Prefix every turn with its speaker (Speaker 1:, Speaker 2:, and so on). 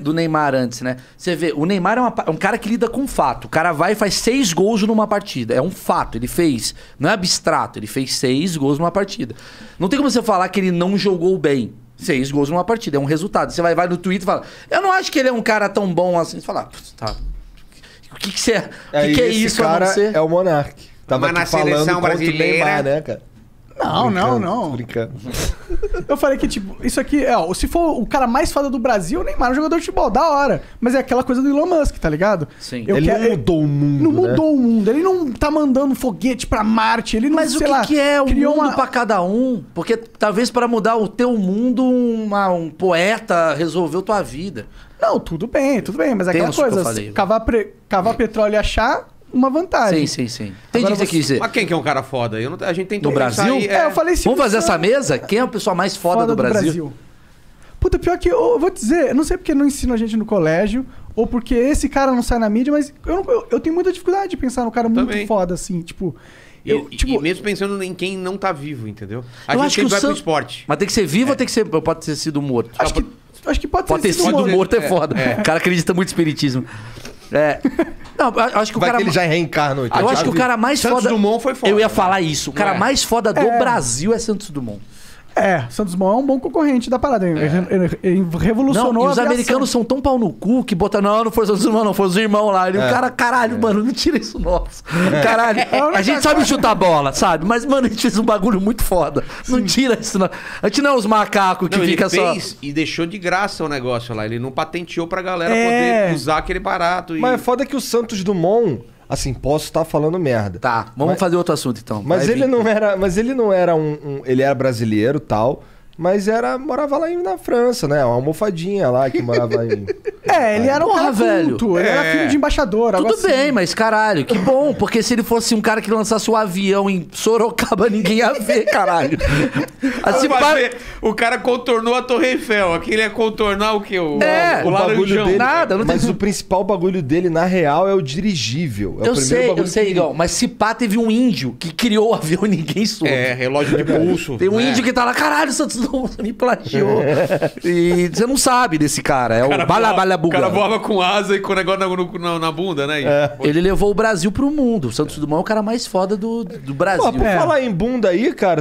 Speaker 1: do Neymar antes, né? Você vê, o Neymar é, uma é um cara que lida com fato. O cara vai e faz seis gols numa partida. É um fato, ele fez. Não é abstrato, ele fez seis gols numa partida. Não tem como você falar que ele não jogou bem. Seis gols numa partida, é um resultado. Você vai, vai no Twitter e fala: Eu não acho que ele é um cara tão bom assim. Você fala, "Ah, putz, tá. O que, que, você, o que, que é isso
Speaker 2: cara é o Monark. Tava
Speaker 3: Mas na seleção brasileira-
Speaker 2: Neymar, né, cara?
Speaker 4: Não, não, não.
Speaker 2: Brincando.
Speaker 4: Eu falei que, tipo, isso aqui, é, ó, se for o cara mais foda do Brasil, o Neymar é um jogador de futebol, da hora. Mas é aquela coisa do Elon Musk, tá ligado?
Speaker 1: Sim.
Speaker 4: Eu
Speaker 2: ele
Speaker 4: quero-
Speaker 2: não mudou o mundo,
Speaker 4: Não
Speaker 2: né?
Speaker 4: mudou o mundo. Ele não tá mandando foguete pra Marte. Ele não,
Speaker 1: Mas o que,
Speaker 4: lá,
Speaker 1: que é o
Speaker 4: criou
Speaker 1: mundo
Speaker 4: uma...
Speaker 1: pra cada um? Porque talvez para mudar o teu mundo, uma- um poeta resolveu tua vida.
Speaker 4: Não, tudo bem, tudo bem. Mas é aquela
Speaker 1: Tenso
Speaker 4: coisa,
Speaker 1: falei.
Speaker 4: cavar, pre- cavar petróleo e achar uma vantagem.
Speaker 1: Sim, sim, sim. O que você quis dizer.
Speaker 3: Mas quem que é um cara foda? Eu não- a gente tentou
Speaker 1: No Brasil?
Speaker 3: aí,
Speaker 4: É, eu falei
Speaker 1: Vamos fazer essa mesa? Quem é a pessoa mais foda, do, Brasil?
Speaker 4: Puta, pior que eu, eu vou te dizer, eu não sei porque não ensina a gente no colégio, ou porque esse cara não sai na mídia, mas eu, não- eu, eu tenho muita dificuldade de pensar num cara muito
Speaker 3: Também.
Speaker 4: foda, assim, tipo.
Speaker 3: E,
Speaker 4: Eu,
Speaker 3: e-
Speaker 4: tipo,
Speaker 3: e mesmo pensando em quem não tá vivo, entendeu? A
Speaker 1: Eu
Speaker 3: gente
Speaker 1: acho que
Speaker 3: vai pro
Speaker 1: San-
Speaker 3: esporte.
Speaker 1: Mas tem que ser vivo ou tem que ser. Pode ter sido morto?
Speaker 4: acho, que, acho que pode,
Speaker 1: Pode ter
Speaker 4: sido
Speaker 1: sido
Speaker 4: morto.
Speaker 1: morto, é
Speaker 3: É,
Speaker 1: foda.
Speaker 3: é.
Speaker 1: O cara acredita muito em espiritismo. É. Não, acho que o
Speaker 2: Vai
Speaker 1: cara.
Speaker 2: que ele já reencarna.
Speaker 1: Eu acho que o cara mais
Speaker 3: Santos
Speaker 1: foda.
Speaker 3: Dumont foi foda.
Speaker 1: Eu ia falar isso. O cara
Speaker 3: É.
Speaker 1: mais foda do
Speaker 4: É.
Speaker 1: Brasil é Santos Dumont.
Speaker 4: É, Santos Dumont é um bom concorrente da parada. Ele, ele- ele revolucionou
Speaker 1: Não, e os
Speaker 4: a aviação.
Speaker 1: americanos são tão pau no cu que botam, não, não foi Santos Dumont, não, foi os irmãos lá. E o
Speaker 2: É.
Speaker 1: cara, caralho, mano, não tira isso nosso. Caralho,
Speaker 4: a
Speaker 1: gente sabe chutar bola, sabe? Mas, mano, a gente fez um bagulho muito foda. Não tira isso, não. A gente não é os macacos que
Speaker 3: Não, ele
Speaker 1: fica só.
Speaker 3: fez e deixou de graça o negócio lá. Ele não patenteou pra galera
Speaker 4: É.
Speaker 3: poder usar aquele barato. E...
Speaker 2: Mas é foda que o Santos Dumont, assim, posso estar falando merda.
Speaker 1: Tá, vamos
Speaker 2: Mas-
Speaker 1: fazer outro assunto então.
Speaker 2: Mas
Speaker 1: Vai
Speaker 2: ele
Speaker 1: vir.
Speaker 2: não era, mas ele não era um, um- ele era brasileiro, tal, mas era morava lá em- na França, né? Uma almofadinha lá que morava em
Speaker 4: É, ele era um
Speaker 1: Porra,
Speaker 4: cara
Speaker 1: velho.
Speaker 4: culto. Ele era
Speaker 3: É.
Speaker 4: filho de embaixador. algo
Speaker 1: Tudo
Speaker 4: assim.
Speaker 1: bem, mas caralho, que bom, porque se ele fosse um cara que lançasse o avião em Sorocaba, ninguém ia ver, caralho. Assim, pa-
Speaker 3: O cara contornou a Torre Eiffel. Aquele ia contornar o quê? O,
Speaker 1: É,
Speaker 3: o,
Speaker 2: o
Speaker 3: laranjão.
Speaker 2: dele.
Speaker 1: Nada, não tem-
Speaker 2: mas o principal bagulho dele na real é o dirigível. É o
Speaker 1: Eu
Speaker 2: primeiro
Speaker 1: sei, eu
Speaker 2: bagulho
Speaker 1: sei,
Speaker 2: que-
Speaker 1: Igão, mas se pá, teve um índio que criou o avião e ninguém soube.
Speaker 3: É, relógio de pulso.
Speaker 1: Tem um
Speaker 3: né?
Speaker 1: índio que tá lá, caralho, Santos Dumont você me plagiou. e você não sabe desse cara, é o,
Speaker 3: cara
Speaker 1: Bala
Speaker 3: voava-
Speaker 1: Bala
Speaker 3: O
Speaker 1: Buga.
Speaker 3: cara voava com asa e com o negócio na, na, na bunda, né? E-
Speaker 1: Ele levou o Brasil pro mundo. O Santos Dumont é o cara mais foda do, do Brasil.
Speaker 2: Pô, por
Speaker 4: É.
Speaker 2: falar em bunda aí, cara,